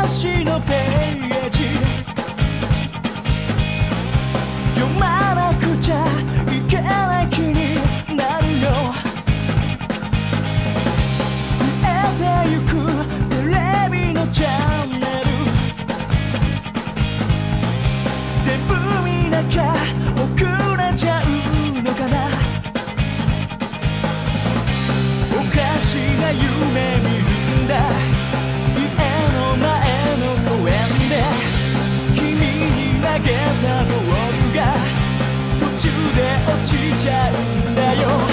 私のページ yo